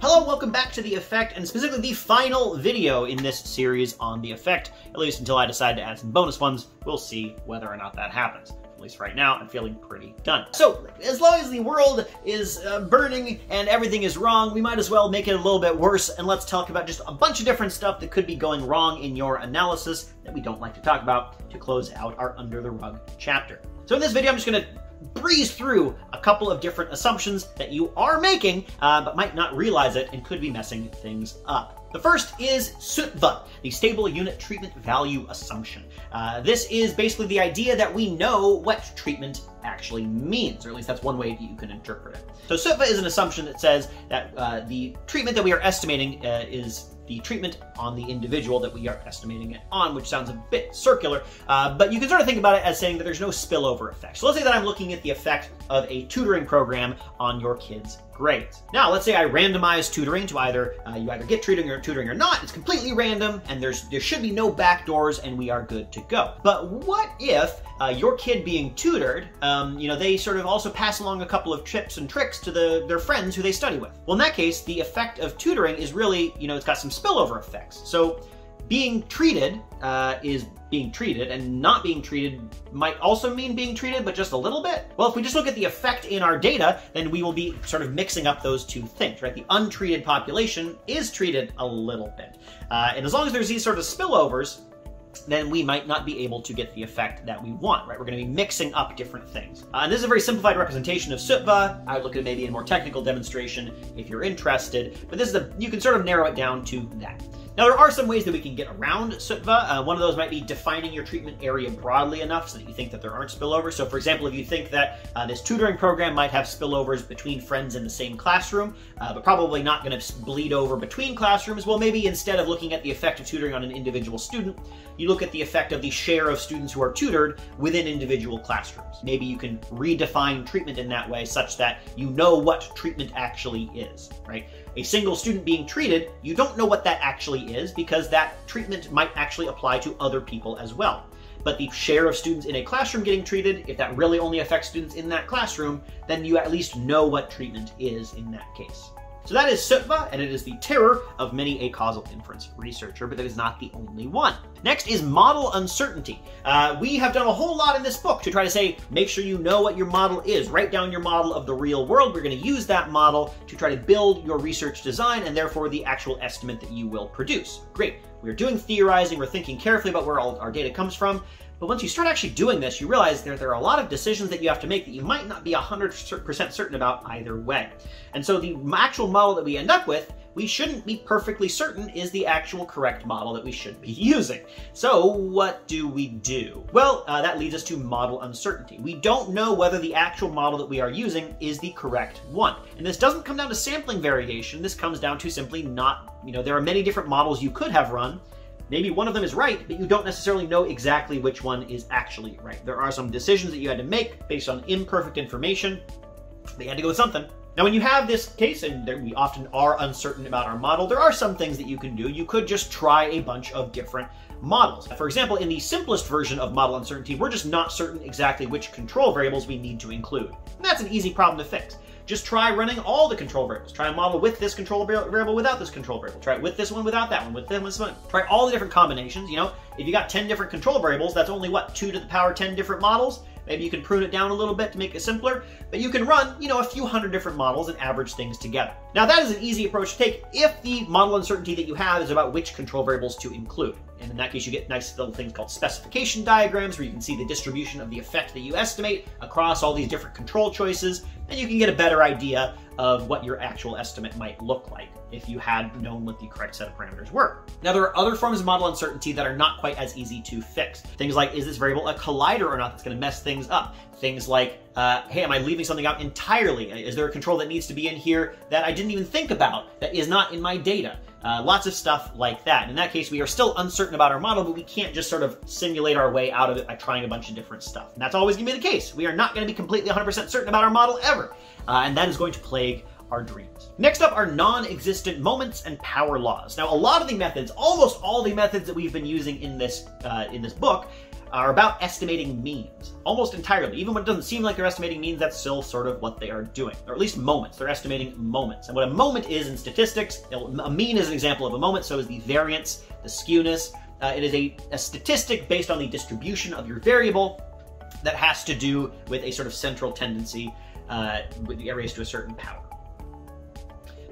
Hello, welcome back to The Effect, and specifically the final video in this series on The Effect, at least until I decide to add some bonus ones. We'll see whether or not that happens. At least right now, I'm feeling pretty done. So, as long as the world is uh, burning and everything is wrong, we might as well make it a little bit worse, and let's talk about just a bunch of different stuff that could be going wrong in your analysis that we don't like to talk about to close out our Under the Rug chapter. So in this video, I'm just to breeze through a couple of different assumptions that you are making, uh, but might not realize it and could be messing things up. The first is SUTVA, the Stable Unit Treatment Value Assumption. Uh, this is basically the idea that we know what treatment actually means, or at least that's one way that you can interpret it. So SUTVA is an assumption that says that uh, the treatment that we are estimating uh, is the treatment on the individual that we are estimating it on, which sounds a bit circular, uh, but you can sort of think about it as saying that there's no spillover effect. So let's say that I'm looking at the effect of a tutoring program on your kid's grades. Now, let's say I randomize tutoring to either uh, you either get tutoring or tutoring or not. It's completely random, and there's there should be no back doors, and we are good to go. But what if uh, your kid being tutored, um, you know, they sort of also pass along a couple of tips and tricks to the their friends who they study with? Well, in that case, the effect of tutoring is really, you know, it's got some spillover effects. So being treated uh, is being treated, and not being treated might also mean being treated, but just a little bit. Well, if we just look at the effect in our data, then we will be sort of mixing up those two things, right? The untreated population is treated a little bit. Uh, and as long as there's these sort of spillovers, then we might not be able to get the effect that we want, right? We're going to be mixing up different things. Uh, and this is a very simplified representation of SUTVA. I would look at maybe a more technical demonstration if you're interested, but this is a, you can sort of narrow it down to that. Now, there are some ways that we can get around SUTVA. Uh, one of those might be defining your treatment area broadly enough so that you think that there aren't spillovers. So, for example, if you think that uh, this tutoring program might have spillovers between friends in the same classroom, uh, but probably not going to bleed over between classrooms, well, maybe instead of looking at the effect of tutoring on an individual student, you look at the effect of the share of students who are tutored within individual classrooms. Maybe you can redefine treatment in that way such that you know what treatment actually is, right? A single student being treated, you don't know what that actually is because that treatment might actually apply to other people as well. But the share of students in a classroom getting treated, if that really only affects students in that classroom, then you at least know what treatment is in that case. So that is SUTVA, and it is the terror of many a causal inference researcher, but that is not the only one. Next is model uncertainty. Uh, we have done a whole lot in this book to try to say, make sure you know what your model is. Write down your model of the real world. We're going to use that model to try to build your research design and therefore the actual estimate that you will produce. Great. We're doing theorizing. We're thinking carefully about where all our data comes from. But once you start actually doing this, you realize there, there are a lot of decisions that you have to make that you might not be 100% certain about either way. And so the actual model that we end up with, we shouldn't be perfectly certain is the actual correct model that we should be using. So what do we do? Well, uh, that leads us to model uncertainty. We don't know whether the actual model that we are using is the correct one. And this doesn't come down to sampling variation. This comes down to simply not, you know, there are many different models you could have run, Maybe one of them is right, but you don't necessarily know exactly which one is actually right. There are some decisions that you had to make based on imperfect information. They had to go with something. Now, when you have this case, and we often are uncertain about our model, there are some things that you can do. You could just try a bunch of different models. For example, in the simplest version of model uncertainty, we're just not certain exactly which control variables we need to include. And that's an easy problem to fix. Just try running all the control variables. Try a model with this control variable, without this control variable. Try it with this one, without that one, with this one. Try all the different combinations. You know, if you got 10 different control variables, that's only what, 2 to the power 10 different models? Maybe you can prune it down a little bit to make it simpler, but you can run, you know, a few hundred different models and average things together. Now that is an easy approach to take if the model uncertainty that you have is about which control variables to include. And in that case, you get nice little things called specification diagrams where you can see the distribution of the effect that you estimate across all these different control choices, and you can get a better idea of what your actual estimate might look like if you had known what the correct set of parameters were. Now, there are other forms of model uncertainty that are not quite as easy to fix. Things like, is this variable a collider or not that's going to mess things up? Things like, uh, hey, am I leaving something out entirely? Is there a control that needs to be in here that I didn't even think about that is not in my data? Uh, lots of stuff like that. In that case, we are still uncertain about our model, but we can't just sort of simulate our way out of it by trying a bunch of different stuff. And that's always going to be the case. We are not going to be completely 100% certain about our model ever. Uh, and that is going to plague our dreams. Next up are non-existent moments and power laws. Now, a lot of the methods, almost all the methods that we've been using in this uh, in this book, are about estimating means, almost entirely. Even when it doesn't seem like they're estimating means, that's still sort of what they are doing, or at least moments. They're estimating moments. And what a moment is in statistics, a mean is an example of a moment, so is the variance, the skewness. Uh, it is a, a statistic based on the distribution of your variable that has to do with a sort of central tendency uh, with the raised to a certain power.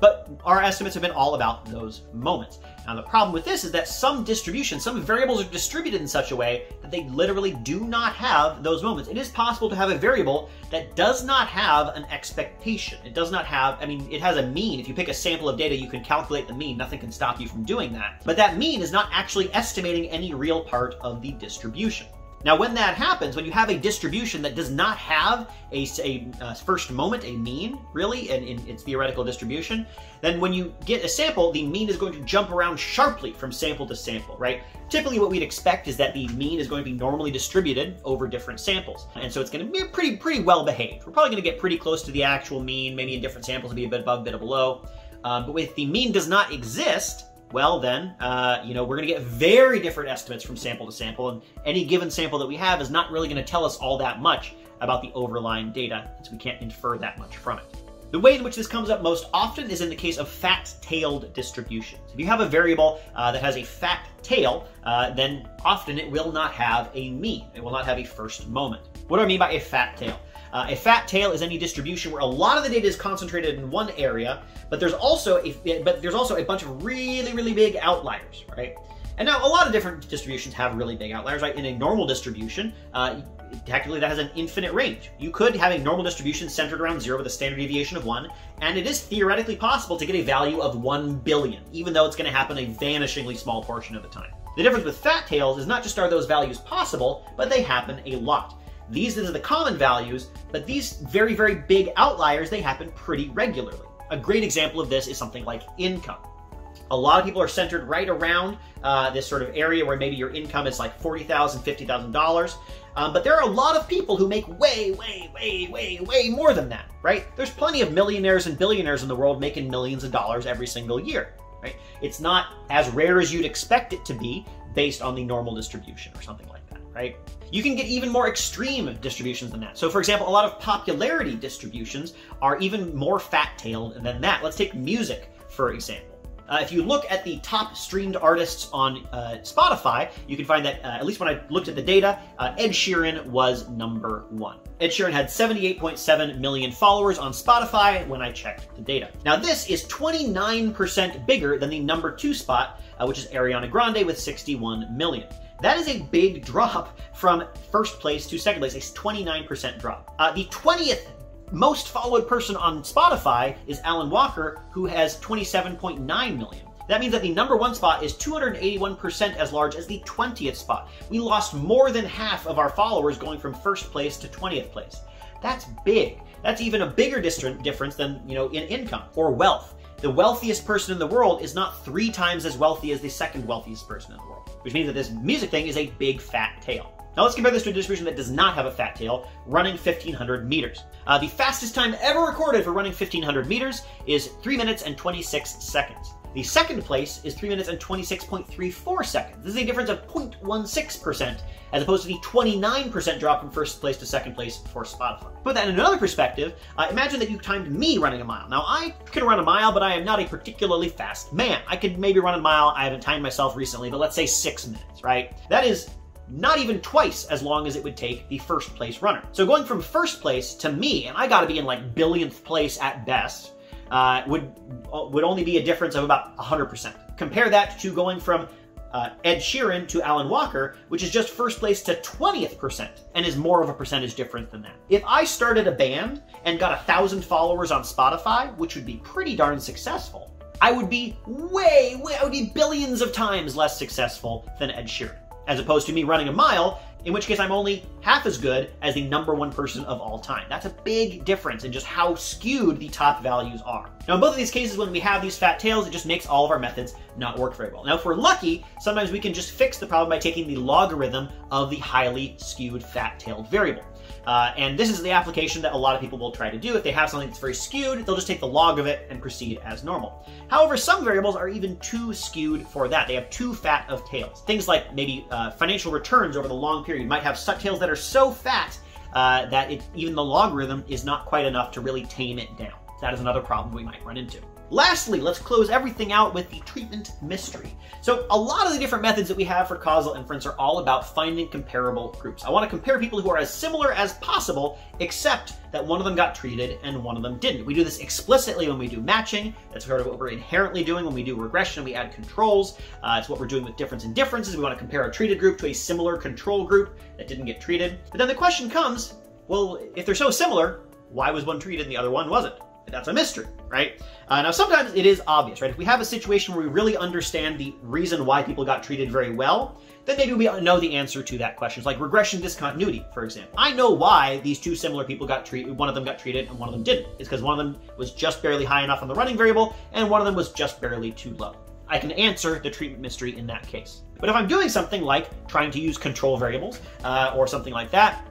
But our estimates have been all about those moments. Now, the problem with this is that some distributions, some variables are distributed in such a way that they literally do not have those moments. It is possible to have a variable that does not have an expectation. It does not have, I mean, it has a mean. If you pick a sample of data, you can calculate the mean. Nothing can stop you from doing that. But that mean is not actually estimating any real part of the distribution. Now, when that happens, when you have a distribution that does not have a, a uh, first moment, a mean, really, in, in its theoretical distribution, then when you get a sample, the mean is going to jump around sharply from sample to sample, right? Typically, what we'd expect is that the mean is going to be normally distributed over different samples. And so it's going to be pretty, pretty well behaved. We're probably going to get pretty close to the actual mean, maybe in different samples, it'll be a bit above, a bit below. Um, but if the mean does not exist, well then, uh, you know, we're going to get very different estimates from sample to sample, and any given sample that we have is not really going to tell us all that much about the overlying data, so we can't infer that much from it. The way in which this comes up most often is in the case of fat-tailed distributions. If you have a variable uh, that has a fat tail, uh, then often it will not have a mean. It will not have a first moment. What do I mean by a fat tail? Uh, a fat tail is any distribution where a lot of the data is concentrated in one area, but there's also a but there's also a bunch of really really big outliers, right? And now a lot of different distributions have really big outliers, right? In a normal distribution, uh, technically that has an infinite range. You could have a normal distribution centered around zero with a standard deviation of one, and it is theoretically possible to get a value of one billion, even though it's going to happen a vanishingly small portion of the time. The difference with fat tails is not just are those values possible, but they happen a lot. These are the common values, but these very, very big outliers, they happen pretty regularly. A great example of this is something like income. A lot of people are centered right around uh, this sort of area where maybe your income is like $40,000, $50,000. Um, but there are a lot of people who make way, way, way, way, way more than that, right? There's plenty of millionaires and billionaires in the world making millions of dollars every single year, right? It's not as rare as you'd expect it to be based on the normal distribution or something like that, right? You can get even more extreme distributions than that. So for example, a lot of popularity distributions are even more fat-tailed than that. Let's take music, for example. Uh, if you look at the top streamed artists on uh, Spotify, you can find that, uh, at least when I looked at the data, uh, Ed Sheeran was number one. Ed Sheeran had 78.7 million followers on Spotify when I checked the data. Now, this is 29% bigger than the number two spot, uh, which is Ariana Grande with 61 million. That is a big drop from first place to second place, a 29% drop. Uh, the 20th most followed person on Spotify is Alan Walker, who has 27.9 million. That means that the number one spot is 281% as large as the 20th spot. We lost more than half of our followers going from first place to 20th place. That's big. That's even a bigger difference than, you know, in income or wealth. The wealthiest person in the world is not three times as wealthy as the second wealthiest person in the world, which means that this music thing is a big fat tail. Now let's compare this to a distribution that does not have a fat tail, running 1500 meters. Uh, the fastest time ever recorded for running 1500 meters is 3 minutes and 26 seconds. The second place is 3 minutes and 26.34 seconds. This is a difference of 0.16%, as opposed to the 29% drop from first place to second place for Spotify. Put that in another perspective, uh, imagine that you timed me running a mile. Now, I can run a mile, but I am not a particularly fast man. I could maybe run a mile, I haven't timed myself recently, but let's say six minutes, right? That is not even twice as long as it would take the first place runner. So going from first place to me, and I gotta be in like billionth place at best, uh, would uh, would only be a difference of about 100%. Compare that to going from uh, Ed Sheeran to Alan Walker, which is just first place to 20th percent and is more of a percentage difference than that. If I started a band and got a thousand followers on Spotify, which would be pretty darn successful, I would be way, way, I would be billions of times less successful than Ed Sheeran as opposed to me running a mile, in which case I'm only half as good as the number one person of all time. That's a big difference in just how skewed the top values are. Now, in both of these cases, when we have these fat tails, it just makes all of our methods not work very well. Now, if we're lucky, sometimes we can just fix the problem by taking the logarithm of the highly skewed fat-tailed variable. Uh, and this is the application that a lot of people will try to do. If they have something that's very skewed, they'll just take the log of it and proceed as normal. However, some variables are even too skewed for that. They have too fat of tails. Things like maybe uh, financial returns over the long period might have tails that are so fat uh, that it, even the logarithm is not quite enough to really tame it down. That is another problem we might run into. Lastly, let's close everything out with the treatment mystery. So a lot of the different methods that we have for causal inference are all about finding comparable groups. I want to compare people who are as similar as possible, except that one of them got treated and one of them didn't. We do this explicitly when we do matching. That's sort of what we're inherently doing when we do regression. We add controls. Uh, it's what we're doing with difference and differences. We want to compare a treated group to a similar control group that didn't get treated. But then the question comes, well, if they're so similar, why was one treated and the other one wasn't? That's a mystery, right? Uh, now, sometimes it is obvious, right? If we have a situation where we really understand the reason why people got treated very well, then maybe we know the answer to that question. It's like regression discontinuity, for example. I know why these two similar people got treated, one of them got treated and one of them didn't. It's because one of them was just barely high enough on the running variable and one of them was just barely too low. I can answer the treatment mystery in that case. But if I'm doing something like trying to use control variables uh, or something like that,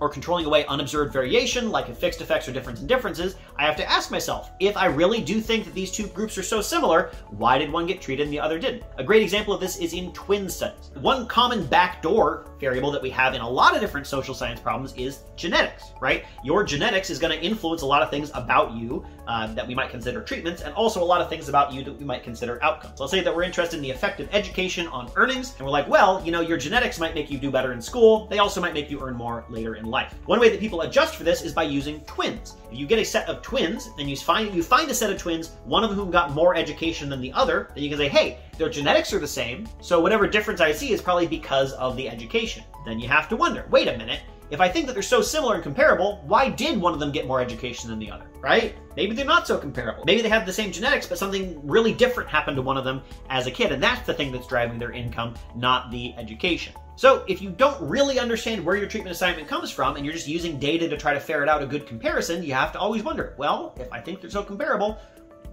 or controlling away unobserved variation, like fixed effects or difference in differences, I have to ask myself, if I really do think that these two groups are so similar, why did one get treated and the other didn't? A great example of this is in twin studies. One common backdoor variable that we have in a lot of different social science problems is genetics, right? Your genetics is going to influence a lot of things about you uh, that we might consider treatments, and also a lot of things about you that we might consider outcomes. let's say that we're interested in the effect of education on earnings, and we're like, well, you know, your genetics might make you do better in school. They also might make you earn more later in life. One way that people adjust for this is by using twins. If you get a set of twins and you find you find a set of twins, one of whom got more education than the other, then you can say, hey, their genetics are the same, so whatever difference I see is probably because of the education. Then you have to wonder, wait a minute, if I think that they're so similar and comparable, why did one of them get more education than the other, right? Maybe they're not so comparable. Maybe they have the same genetics, but something really different happened to one of them as a kid, and that's the thing that's driving their income, not the education. So if you don't really understand where your treatment assignment comes from and you're just using data to try to ferret out a good comparison, you have to always wonder, well, if I think they're so comparable,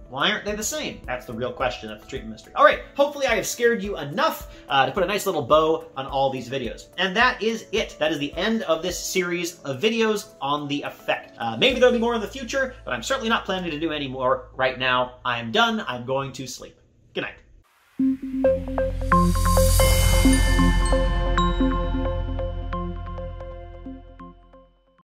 why aren't they the same? That's the real question. That's the treatment mystery. All right, hopefully I have scared you enough uh, to put a nice little bow on all these videos. And that is it. That is the end of this series of videos on the effect. Uh, maybe there'll be more in the future, but I'm certainly not planning to do any more right now. I am done. I'm going to sleep. Good night.